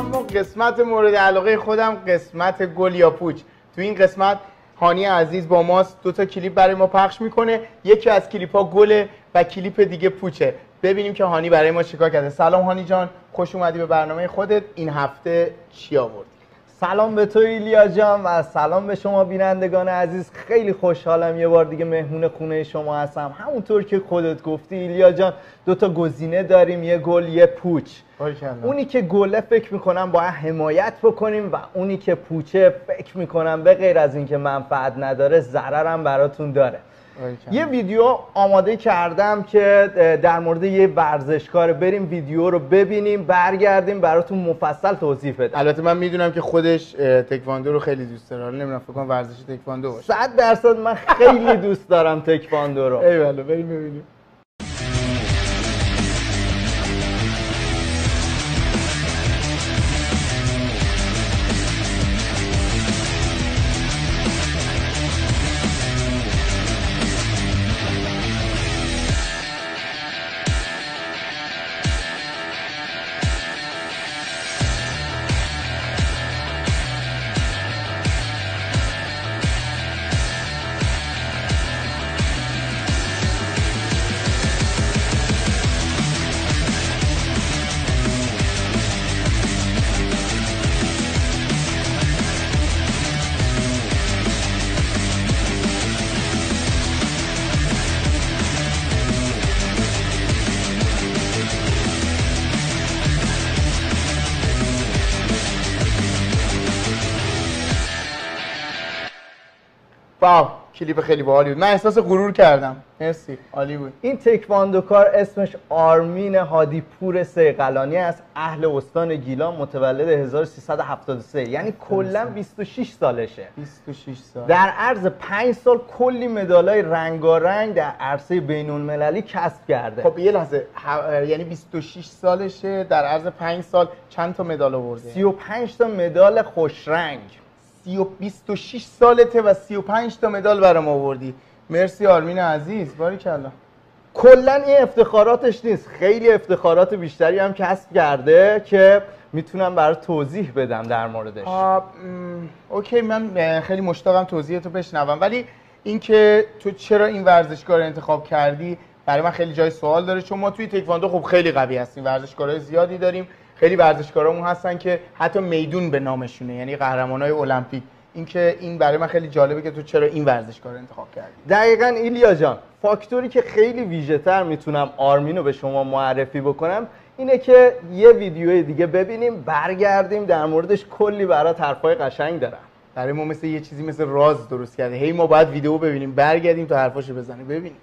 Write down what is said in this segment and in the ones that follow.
اما قسمت مورد علاقه خودم قسمت گل یا پوچ. تو این قسمت هانی عزیز با ماست. دو تا کلیپ برای ما پخش می‌کنه. یکی از کلیپ ها گله و کلیپ دیگه پوچه. ببینیم که هانی برای ما چیکار کرده. سلام هانی جان. خوش اومدی به برنامه خودت. این هفته چی آوردی؟ سلام به تو ایلیا جان و سلام به شما بینندگان عزیز خیلی خوشحالم یه بار دیگه مهمون خونه شما هستم همونطور که خودت گفتی ایلیا جان دو تا گزینه داریم یه گل یه پوچ. اونی که گله فکر می‌کنم باید حمایت بکنیم و اونی که پوچه فکر می‌کنم به غیر از اینکه منفعت نداره ضررم براتون داره. یه ویدیو آماده کردم که در مورد یه ورزشکار بریم ویدیو رو ببینیم برگردیم براتون مفصل توضیح بدم. البته من می‌دونم که خودش تکواندو رو خیلی دوست داره. نمی‌دونم فکر کنم ورزش تکواندو باشه. صد درصد من خیلی دوست دارم تکواندو رو. ایوالا بریم ببینیم. واو کلیپ خیلی باحالی بود. من احساس غرور کردم. مرسی. عالی بود. این تکواندوکار اسمش آرمین هادیپور سیقلانی است. اهل استان گیلان متولد 1373 یعنی کلا 26 سالشه. 26 سال. در عرض 5 سال کلی مدالای رنگارنگ در عرصه بین المللی کسب کرده. خب یه لحظه. ه- یعنی 26 سالشه. در عرض 5 سال چند تا مدال آورده؟ 35 تا مدال خوشرنگ. 30 و 26 سالته و 35 تا مدال برام آوردی. مرسی آرمین عزیز. باریکلا. کلا این افتخاراتش نیست. خیلی افتخارات بیشتری هم کسب کرده که می‌تونم برای توضیح بدم در موردش. اوکی من خیلی مشتاقم توضیح تو بشنوم. ولی اینکه تو چرا این ورزشگاه رو انتخاب کردی برای من خیلی جای سوال داره. چون ما توی تکواندو خب خیلی قوی هستیم. ورزشکارهای زیادی داریم. خیلی ورزشکارامون هستن که حتی میدون به نامشونه یعنی قهرمانای المپیک. اینکه این برای من خیلی جالبه که تو چرا این ورزشگاه رو انتخاب کردی. دقیقا ایلیا جان فاکتوری که خیلی ویژه تر می‌تونم آرمین رو به شما معرفی بکنم اینه که یه ویدیوی دیگه ببینیم برگردیم در موردش. کلی برات حرفای قشنگ دارم. برای ما مثل یه چیزی مثل راز درست کرده هی ما باید ویدیو ببینیم برگردیم تا حرفاشو بزنیم. ببینیم.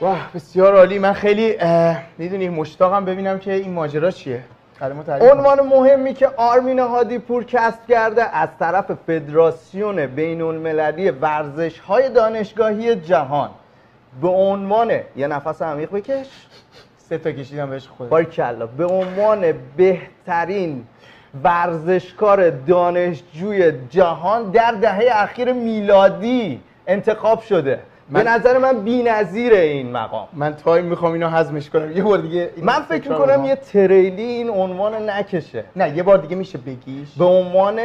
واه بسیار عالی. من خیلی می‌دونی مشتاقم ببینم که این ماجرا چیه. عنوان مهمی که آرمین هادیپور کسب کرده از طرف فدراسیون بین المللی ورزش های دانشگاهی جهان. به عنوان یه نفس عمیق بکش. سه تا کشیدم بهش خود باریکلا به عنوان بهترین ورزشکار دانشجوی جهان در دهه اخیر میلادی انتخاب شده. من- به نظر من بی‌نظیره این مقام. من تایم می‌خوام اینو هضمش کنم. یه بار دیگه من فکر می‌کنم کنم. یه تریلی این عنوان نکشه. نه یه بار دیگه میشه بگیش. به عنوان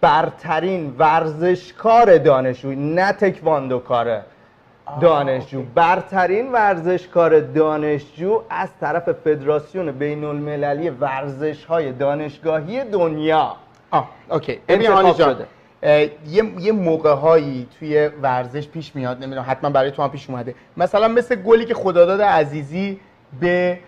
برترین ورزشکار دانشجو نه تکواندوکار دانشجو. برترین ورزشکار دانشجو از طرف فدراسیون بین المللی ورزش های دانشگاهی دنیا. آه اوکی. ببین یه یه موقع هایی توی ورزش پیش میاد نمی‌دونم حتما برای تو هم پیش اومده. مثلا مثل گلی که خداداد عزیزی به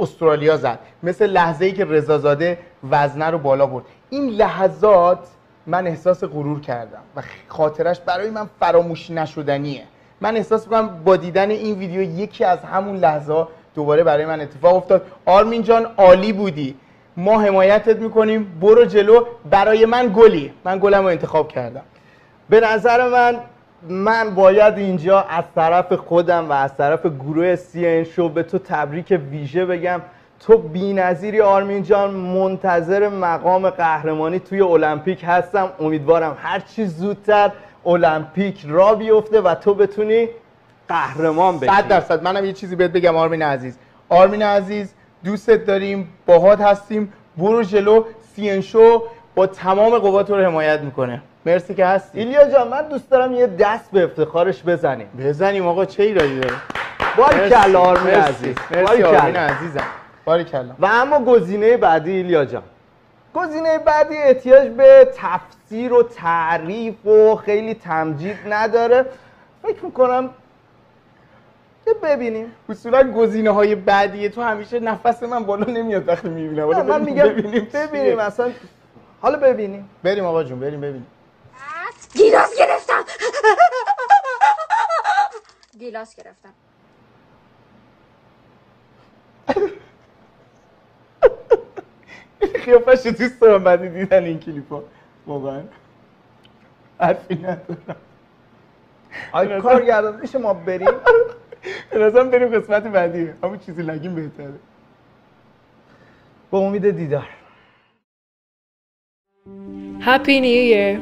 استرالیا زد مثل لحظه ای که رضازاده وزنه رو بالا برد. این لحظات من احساس غرور کردم و خاطرش برای من فراموش نشدنیه. من احساس می‌کنم با دیدن این ویدیو یکی از همون لحظه دوباره برای من اتفاق افتاد. آرمین جان عالی بودی. ما حمایتت می‌کنیم. برو جلو. برای من گلی من گلم رو انتخاب کردم. به نظر من من باید اینجا از طرف خودم و از طرف گروه سی این شو به تو تبریک ویژه بگم. تو بی‌نظیری آرمین جان منتظر مقام قهرمانی توی المپیک هستم. امیدوارم هر چی زودتر المپیک را بیفته و تو بتونی قهرمان بشی. صد درصد. منم یه چیزی بهت بگم آرمین عزیز. آرمین عزیز دوستت داریم باهات هستیم. برو جلو. سی شو با تمام قوات رو حمایت می‌کنه. مرسی که هستی. ایلیا جان من دوست دارم یه دست به افتخارش بزنیم. بزنیم آقا چه ایرادی داره؟ باری کلا آرمین عزیز. مرسی آرمین عزیزم. باری کلا. و اما گزینه بعدی ایلیا جان. گزینه بعدی احتیاج به تفسیر و تعریف و خیلی تمجید نداره. فکر می‌کنم ببینیم. اصولا گزینه های بعدی تو همیشه نفس من بالا نمیاد وقتی می‌بینم من میگم ببینیم ببینیم اصلا. حالا ببینیم. بریم آقا جون بریم ببینیم گیلاس گرفتم. گیلاس گرفتم. خیافش دوست دارم بعدی دیدن این کلیپا واقعا. حرفی ندارم. آی کارگردان میشه ما بریم. نظرم بریم قسمت بعدی همون چیزی نگیم بهتره با امید دیدار Happy New Year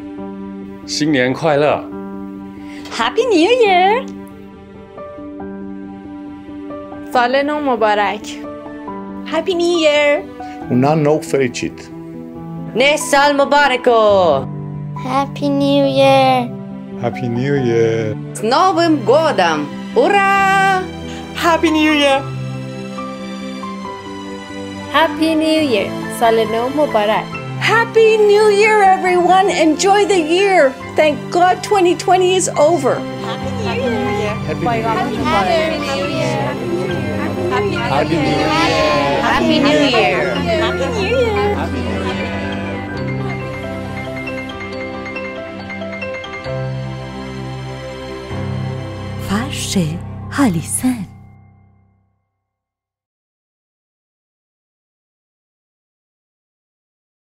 新年快乐 Happy New Year سال نو مبارک Happy New Year Un an nou fericit! Nesal Mubarako! Happy New Year! Happy New Year! С Новым годом! Ура! Happy New Year Happy New Year سال نو مبارک Happy New Year everyone Enjoy the year Thank God 2020 is over Happy New Year! Happy New Year! Happy New Year! Happy New Year! Happy New Year! Happy New Year! فرش هالیسن